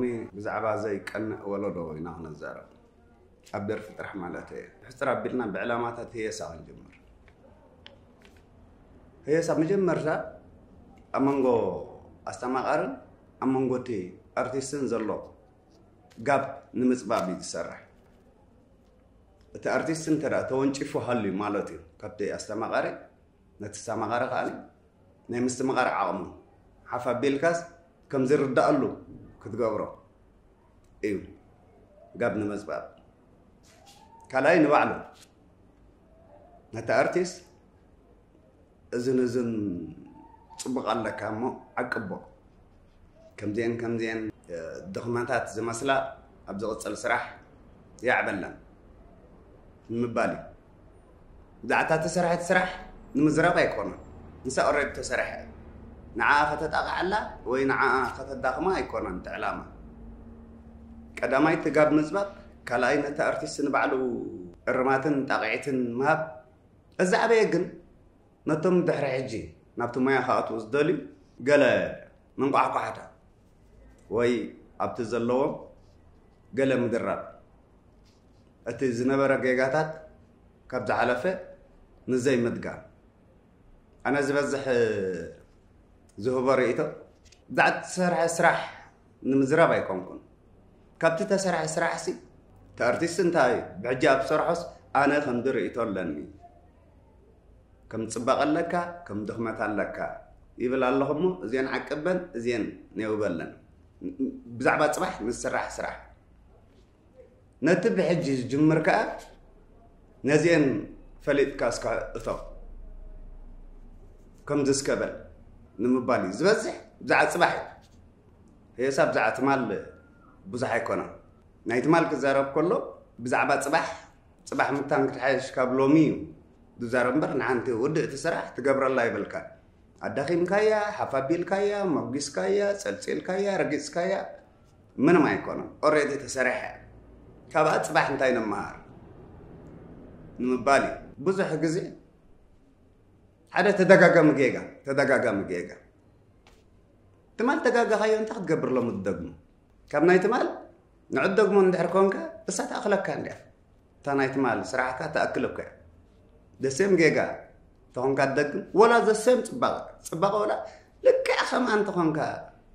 ሎሚ ብዛዕባ ዘይቀንዕ ወለዶ ወይና ክነዛረብ ኣብ ደርፊ ጥራሕ ማለት እየ ሕፅር ኣቢልና ብዕላማታት ህየሳ ክንጅምር ህየሳ መጀመርታ ኣብ መንጎ ኣስተማቃርን ኣብ መንጎ እቲ ኣርቲስትን ዘሎ ጋብ ንምፅባብ እዩ ዝሰርሕ እቲ ኣርቲስት እንተ ተወንጪፉ ሃልዩ ማለት እዩ ካብቲ ኣስተማቃሪ ነቲ ኣስተማቃሪ ከዓኒ ናይ ምስትምቃር ዓቕሙ ሓፍ ኣቢልካስ ከም ዝርዳእሉ ክትገብሮ እዩ ጋብ ንምፅባብ ካልኣይ ንባዕሉ ነታ ኣርቲስት እዝን እዝን ፅቡቕ ኣለካ እሞ ዓቅቦ ከምዚአን ከምዚአን ድኽመታት ዝመስላ ኣብ ዝቕፅል ስራሕ ይዕበለን ንምባል እዩ ብዛዕታ ተሰራሒት ስራሕ ንምዝራብ ኣይኮነን ንሳ ኦሬድ ተሰራሐ እዩ ንዓኣ ከተጣቕዕ ኣላ ወይ ንዓኣ ከተዳኽማ ኣይኮነን ትዕላማ ቀዳማይ ትጋብ ምዝባብ ካልኣይ ነቲ ኣርቲስት ንባዕሉ እርማትን ጣቕዒትን ምሃብ እዚ ዓበየ ግን ነቶም ድሕሪ ሕጂ ናብቲ ሞያ ከኣትኡ ዝደልዩ ገለ መንቋዕቋዕታ ወይ ኣብቲ ዘለዎም ገለ ምድራብ እቲ ዝነበረ ጌጋታት ካብ ዝሓለፈ ንዘይምድጋም ኣነ ዝበዝሕ ዝህቦ ርእቶ ብዛዕ ተሰርሐ ስራሕ ንምዝራብ ኣይኮንኩን ካብቲ ተሰርሐ ስራሕ ሲ እቲ ኣርቲስት እንታይ ብሕጂ ኣብ ዝሰርሖስ ኣነ ከምዚ ርእቶ ኣለኒ ከም ፅባቐ ኣለካ ከም ድኽመት ኣለካ ይብል ኣለኹ እሞ እዚአን ዓቅበን እዚአን ነይውበለን ብዛዕባ ፅባሕ ንዝስራሕ ስራሕ ነቲ ብሕጂ ዝጅምር ከዓ ነዚአን ፈሊጥካ እስካ እቶ ከምዚ ስከበል ንምባል እዩ ዝበዝሕ ብዛዕባ ፅባሕ እዩ ህየሳ ብዛዕባ ትማል ብዙሕ ኣይኮነን ናይ ትማል ክዛረብ ከሎ ብዛዕባ ፅባሕ ፅባሕ ምታን ክትሓየሽ ካብ ሎሚ እዩ ትዛረብ እምበር ንሓንቲ ውድእ እቲ ስራሕ ትገብረላ ይብልካ ኣዳኺምካያ ሓፋቢልካያ መጉስካያ ፀልፂልካያ ረጊፅካያ ምንም ኣይኮነን ኦሬዲ ተሰሪሐ ካብኣ ፅባሕ እንታይ ንምሃር ንምባል እዩ ብዙሕ ግዜ ሓደ ተደጋጋሚ ጌጋ ተደጋጋሚ ጌጋ ትማል ተጋጋኻዮ እንታይ ክትገብርሎም ትደግሙ ካብ ናይ ትማል ንዑ ትደግሞ እንድሕር ኮንካ እሳ ተኣኽለካ እንዲያ እታ ናይ ትማል ስራሕካ ተኣክለካ እያ ደሴም ጌጋ ተኾንካ ትደግም ወላ ዘሴም ፅባቐ ፅባቐ ወላ ልክዕ ከምኣ እንተኾንካ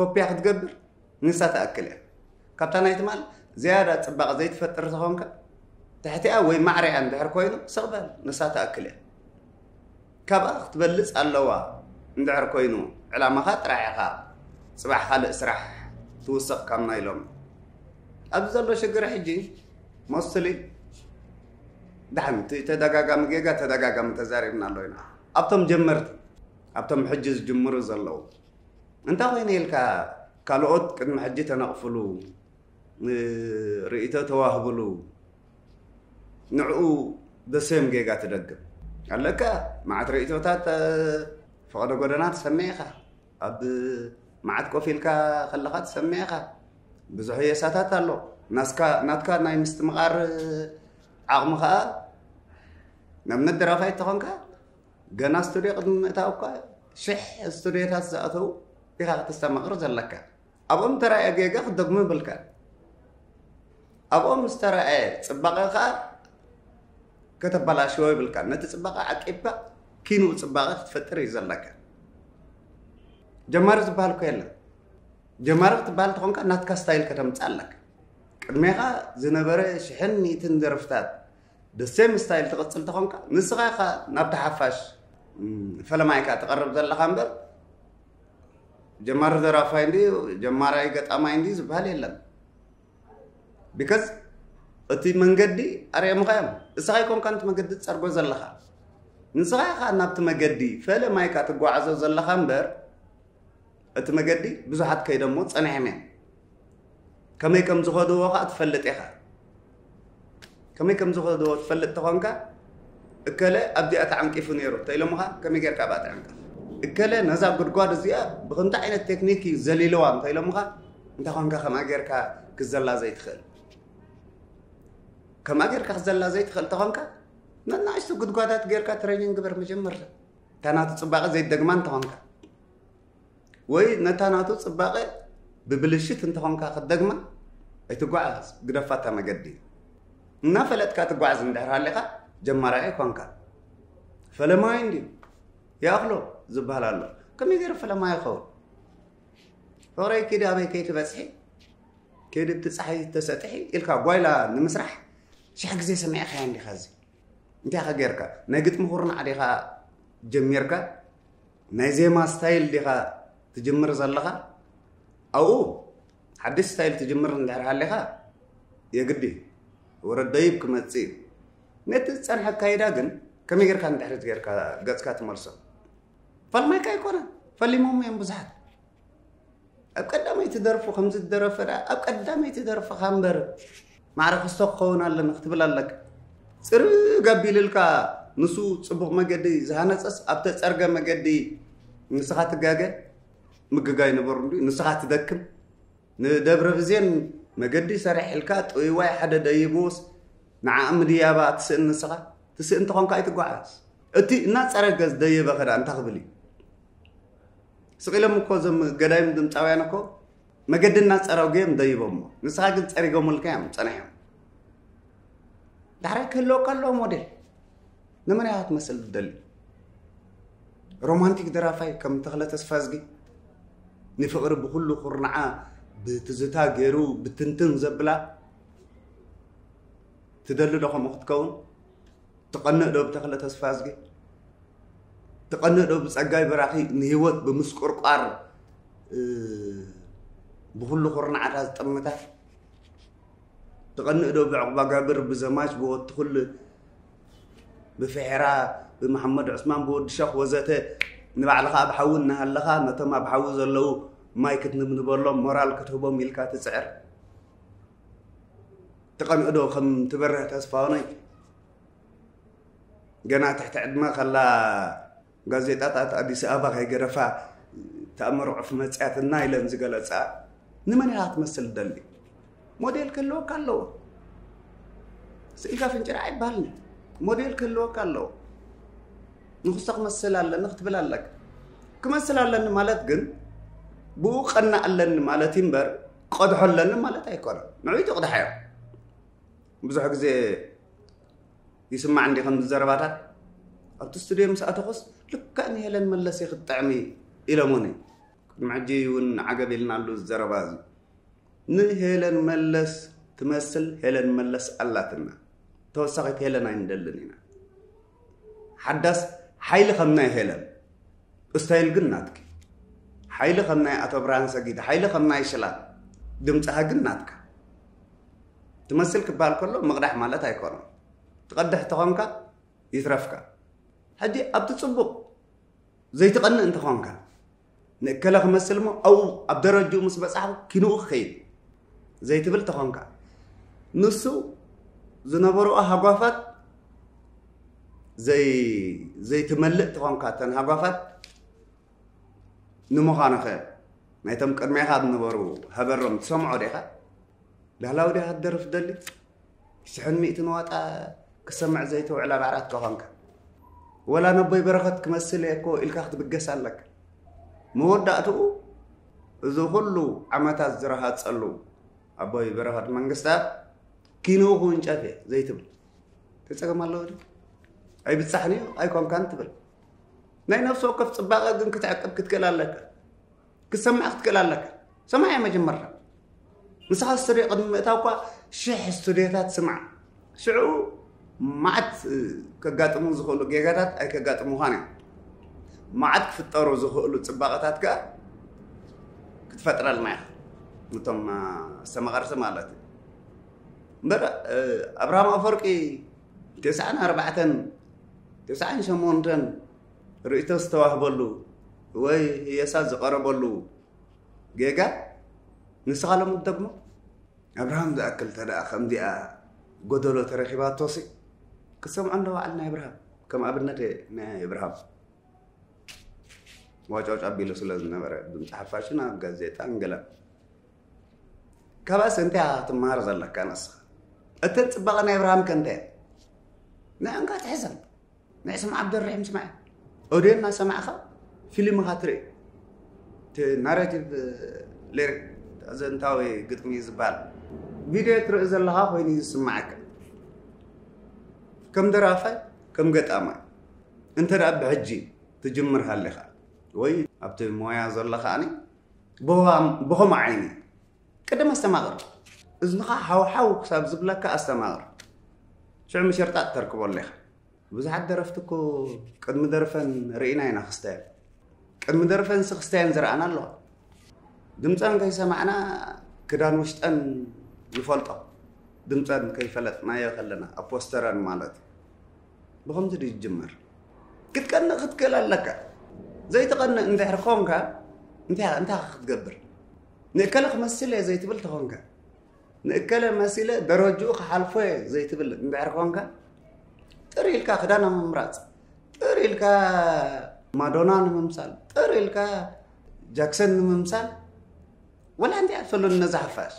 ኮፒያ ክትገብር ንሳ ተኣክል እያ ካብታ ናይ ትማል ዝያዳ ፅባቐ ዘይትፈጥር ተኾንካ ትሕቲኣ ወይ ማዕርያ እንድሕር ኮይኑ ስቕበል ንሳ ተኣክል እያ ካብኣ ክትበልፅ ኣለዋ እንድዕር ኮይኑ ዕላማኻ ጥራሕ ኢኻ ፅባሕ ካልእ ስራሕ ትውስቕ ካምና ኢሎም ኣብዚ ዘሎ ሽግር ሕጂ ሞስሊ ዳሕንቲ ተደጋጋሚ ጌጋ ተደጋጋሚ ተዛሪብና ኣሎ ኢና ኣብቶም ጀመርቲ ኣብቶም ሕጂ ዝጅምሩ ዘለዉ እንታይ ኮይኑ ኢልካ ካልኦት ቅድሚ ሕጂ ተነቕፍሉ ርእቶ ተዋህብሉ ንዕኡ ደሴም ጌጋ ትደግም ኣለካ መዓት ርእቶታት ፍቐደ ጎደና ትሰምዕ ኢኻ ኣብ መዓት ኮፍ ኢልካ ከለካ ትሰምዕ ኢኻ ብዙሕ የሳታት ኣሎ ናትካ ናይ ምስትምቓር ዓቕሚ ከዓ ንኣብነት ደራፋይ እተኾንካ ገና ስቱድዮ ቅድሚ ምእታው እኳ ሽሕ ስቱድዮታት ዝኣተው ኢኻ ክትስተመቕር ዘለካ ኣብኦም ተራእየ ጌጋ ክደጉሞ ይብልካ ኣብኦም ዝተረኣየ ፅባቐ ከዓ ከተበላሸወ ይብልካ ነቲ ፅባቐ ዓቂብካ ኪንኡ ፅባቐ ክትፈጥር እዩ ዘለካ ጀማሪ ዝበሃል ኮ የለን ጀማሪ ክትበሃል እንተኾንካ ናትካ ስታይል ከተምፅእ ኣለካ ቅድሜኻ ዝነበረ ሽሕን ሚእትን ደርፍታት ደሴም ስታይል ትቕፅል እንተኾንካ ንስኻ ኢኻ ናብቲ ሓፋሽ ፈለማይካ ትቐርብ ዘለካ እምበር ጀማሪ ዘራፋይ እንዲ ጀማራይ ገጣማይ እንዲ ዝበሃል የለን ቢካዝ እቲ መንገዲ ኣርየምካ እዮም እስኻ ይኮንካ ነቲ መንገዲ ትፀርጎ ዘለኻ ንስኻ ኢኻ ናብቲ መገዲ ፈለማይካ ትጓዓዞ ዘለኻ እምበር እቲ መገዲ ብዙሓት ከይደ እሞ ፀኒሖም እዮም ከመይ ከም ዝኸድዎ ከዓ ትፈልጥ ኢኻ ከመይ ከም ዝኸድዎ ትፈልጥ ተኾንካ እከለ ኣብዚኣ ተዓንቂፉ ነይሩ እንተኢሎምኻ ከመይ ጌርካ ኣብኣ ተዓንቀፍ እከለ ነዛ ጉድጓድ እዚኣ ብክንታይ ዓይነት ቴክኒክ እዩ ዘሊልዋ እንተኢሎምኻ እንታይ ኮንካ ከምኣ ጌርካ ክዘላ ዘይትኽእል ከምኣ ጌርካ ክዘላ ዘይትኽእል ተኾንካ ነናእሽቱ ጉድጓዳት ጌርካ ትሬኒንግ ግበር መጀመርያ እታ ናቱ ፅባቐ ዘይትደግማ እንተኾንካ ወይ ነታ ፅባቐ ብብልሽት እንተኾንካ ክትደግማ እትጓዓዝ ግደፋታ መገዲ እናፈለጥካ ትጓዓዝ እንድሕር ሃለኻ ጀማርያ ይኮንካ ፈለማይ እንዲ የኣኽሎ ዝበሃል ኣሎ ከመይ ገይሩ ፈለማይ ይኸውን ፍቕረይ ኪድ ኣበይ ከይትበፅሒ ከይድ እትፀሓይ ተሰጥሒ ኢልካ ጓይላ ንምስራሕ ሽሕ ግዜ ሰሚዕካያ እንዲኻ እዚ እንታይ ኸ ጌርካ ናይ ግጥሚ ኩርናዕ ዲኻ ጀሚርካ ናይ ዜማ ስታይል ዲኻ ትጅምር ዘለኻ ኣብኡ ሓድሽ ስታይል ትጅምር እንድሕር ሃለኻ የግዲ ወረደይብ ክመፅእ እዩ ነቲ ዝፀንሐ ኣካይዳ ግን ከመይ ጌርካ ንድሕሪት ጌርካ ገፅካ ትመልሶ ፈልማይካ ኣይኮነ ፈሊሞም እዮም ብዙሓት ኣብ ቀዳመይቲ ደርፉ ከምዝደረፈ ኣብ ቀዳመይቲ ደርፍካ እምበር ማዕረክስቶ ክኸውን ኣለኒ ክትብል ኣለክ ፅርግ ኣቢልልካ ንሱ ፅቡቅ መገዲ ዝሃነፀስ ኣብ ተፀርገ መገዲ ንስኻ ትጋገ ምግጋ ይነበሩ ንስኻ ትደክም ንደብረ ብዜን መገዲ ሰሪሕልካ ጥይዋይ ሓደ ደይቦስ ንዓእም ድያባ ትስእን ንስኻ ትስእን እንተኾንካ ይትጓዓዝ እቲ እናፀረገ ዝደየበ ከዳ እንታ ክብል እዩ ስቂሎም እኮ እዞም ገዳይም ድምፃውያን እኮ مجدنا سراو جيم دايبومو نساكن سريغو ملكام سنهم دارك اللوكال لو موديل نمرة هات مسل دل رومانتيك درافاي كم تغلط اسفازجي نفقر بخلو خرنعا بتزتا غيرو بتنتن زبلا تدلو لخم اختكون تقنع دو بتغلط اسفازجي تقنع دو بسعقاي براخي نهيوت بمسكر قار أه قرن على ዝጠምታ تقن إدو بعقبة قابر بزماش بود تخل بفحرة بمحمد عثمان بود شخ وزته نبع لها بحول نهل لها نتما بحاول زلو ما يكتن من برلم مورال كتبهم ملكا تسعر تقن إدو خم تبره تسفاني جنا تحت عدما خلا غازيتات أديس أبا هي جرفا تأمر عف مسعات النايلنز زقلت نمن مسل دلي موديل كلو كله سيقف انجر عيب بالنا موديل كلو كلو نخصق مسل على نختبل لك كمسل على مالت جن بو قنا على مالتين بر قدح لنا مالت ايكون نعيد قدح بزح غزي يسمع عندي خمس زرباتات ابتستديو مساء تخص لك كان يلن ملسي تعمي الى موني معجيون عقب لنا له الزربازي نهلن ملس تمثل هلن ملس ألاتنا توسقت هلن عندلن هنا حدث حيل خمنا هلن استايل قناتك حيل خمنا أتبران سجيد حيل خمنا يشلات دمتها قناتك تمثل كبال كله مقدح مالت هيكون تقدح تخونك يترفك هدي أبتت صبق زي تقنن تخونك ንእከለ ክመስል እሞ ኣብኡ ኣብ ደረጅኡ ምስ በፃሕኩ ኪንኡ ክኸይድ ዘይትብል ተኾንካ ንሱ ዝነበርኦ ሃጓፋት ዘይትመልእ ትኾንካ እተን ሃጓፋት ንምዃኑ ኸ ናይቶም ቅድሚኻ ዝነበሩ ሃበሮም ትሰምዖ ዲኻ ዳህላዊ ዲኻ ትደርፍ ደሊ ሽሕን ሚእቲ ንዋጣ ክሰምዕ ዘይትውዕላ ባዕራት ክኾንካ ወላ ነቦይ በረኸት ክመስል እየ እኮ ኢልካ ክትብገስ ኣለካ መወዳእትኡ እዚ ኩሉ ዓመታት ዝረሃፀሉ ኣቦይ በረኸት መንግስታት ኪንውኹ እንጨት እየ ዘይትብል ተፀገም ኣለዎ ድ ኣይ ኣይብፃሕኒ ኣይኮንካን ትብል ናይ ነፍሲ ወከፍ ፅባቐ ግን ክትዕቅብ ክትክእል ኣለካ ክሰማዕ ክትክእል ኣለካ ሰማዕ እየ መጀመርታ ንስኻ ስትሪ ቅድሚ ምእታው እኳ ሽሕ ስቱድዮታት ስማዕ ሽዑ ማዓት ከጋጥሙ ዝኽእሉ ጌጋታት ኣይ ከጋጥሙ ኣይከጋጥሙኻን እዮም ما معد كفطروا زخلوا صباغاتات كا كتفطر لنا متوم سما غرسه مالت مر ابراهيم افرقي 94 4 98 شمونتن رؤيته استوهبلو وي هي ساز قربلو جيجا نسخالو متقمو ابراهيم ذا اكل ترى خمدي ا غدلو ترخيبات توسي كسم عنده عندنا ابراهيم كم ابنته ما ابراهيم ዋጫውጫ ቢሉ ስለዝነበረ ብምፅሓፋችን ኣብ ጋዜጣ እንገላ ካብኣስ እንታይ ትመሃር ዘለካ ንስኻ እተን ፅባቐ ናይ ኣብርሃም ከ እንታይ ንዕንካ ትሕዘን ናይ ስም ዓብደርሒም ስማዕ ኦድዮና ሰማዕኻ ፊልምኻ ትርኢ ናራቲቭ ሌሪክ ዘንታዊ ግጥሚ ዝበሃል ቪድዮ ትርኢ ዘለኻ ኮይኑ ዝስማዓካ ከም ደራፋይ ከም ገጣማይ እንተ ደኣ ብሕጂ ትጅምርሃለኻ وي ابت مويا زل خاني بو بو ما عيني قدم استمر اذنخ حو حو حساب زبلك استمر شو عم شرطه تركب ولا بزح درفتكو قد مدرفن رينا هنا خستان قد مدرفن سخستان زرعنا الله دمتان كي سمعنا كدان وشتان نفلطة دمتان كي فلت ما يخلنا أبوستران مالت بخمت دي الجمر كتكن نخد كلا لك ዘይተቐንእ እንድሕር ኮንካ እንታይ እንታይ ክትገብር ንእከለ ክመስል እየ ዘይትብል ተኾንካ ንእከለ መሲለ ደረጅኡ ክሓልፎ እየ ዘይትብል እንድሕር ኮንካ ጥር ኢልካ ክዳን ምምራፅ ጥር ኢልካ ማዶና ንምምሳል ጥር ኢልካ ጃክሰን ንምምሳል ወላ እንታይ ኣብሰሉን ነዛ ሓፋሽ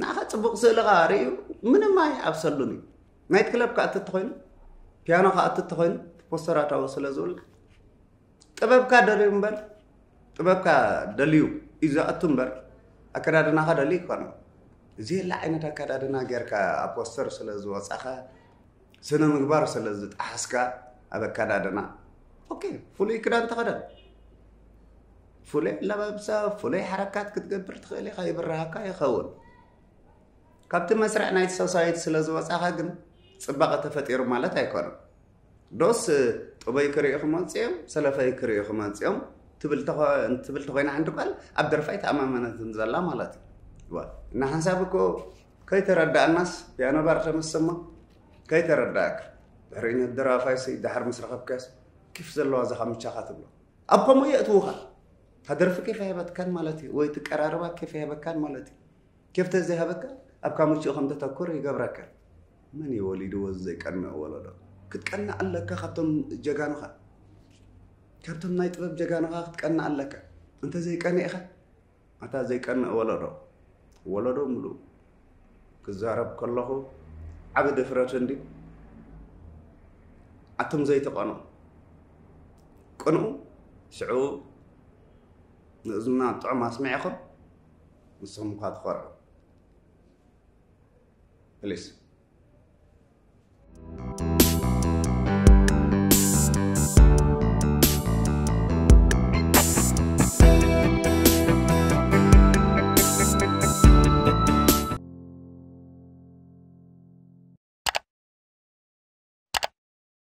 ንዓኻ ፅቡቕ ስእልኻ ርእዩ ምንም ኣይዓብሰሉን እዩ ናይት ክለብ ካእቲ እተኮይኑ ፒያኖ ካእቲ እተኮይኑ ፖስተራታዊ ስለ ዝብልካ ጥበብካ ደልዩ እምበር ጥበብካ ደልዩ እዩ ዘኣቱ እምበር ኣከዳድናኻ ደልዩ ይኮነ እዚ የላ ዓይነት ኣከዳድና ጌርካ ኣብ ፖስተር ስለ ዝወፃኻ ስነ ምግባር ስለ ዝጣሓስካ ኣብ ኣከዳድና ፍሉይ ክዳን ተኸደን ፍሉይ ኣለባብሳ ፍሉይ ሓረካት ክትገብር ትኽእል ኢካ ይብርሃካ ይኸውን ካብቲ መስርዕ ናይቲ ሶሳይቲ ስለ ዝወፃኸ ግን ፅባቐ ተፈጢሩ ማለት ኣይኮኑን ዶስ ጥበይ ክሪኢኹም ኣንፅኦም ሰለፈይ ክሪኢኹም ኣንፅኦም ትብል ተኮይና ዓንቲ ጓል ኣብ ደርፋይ ተኣማመነትን ዘላ ማለት እዩ እና ሓሳብ እኮ ከይተረዳእናስ ፒያኖ ባር ተመስማ ከይተረዳእክ ድሕሪ ንድራፋይሲ ዳሓር ምስ ረኸብካስ كيف زلوا زخا متشاخات بلو أبا ما يأتوها هدرف كيف هبت كان مالتي ويت قراربا كيف هبت كان مالتي كيف تزي هبت كان أبكا مشي خمدة تكور يقبرك من يولي دوز زي كان أولا دو ክትቀና ኣለካ ካብቶም ጀጋኑኻ ካብቶም ናይ ጥበብ ጀጋኑኻ ክትቀና ኣለካ እንተዘይቀኒዕኻ ኣታ ዘይቀንእ ወለዶ ወለዶ ሙሉእ ክዛረብ ከለኹ ዓብ ድፍረት እንዲ ኣቶም ዘይተቐንዑ ቅንኡ ሽዑ ንእዝና ጥዑም ኣስሚዕኹም ንስኹም እኳ ትኸርዑ ፕሊስ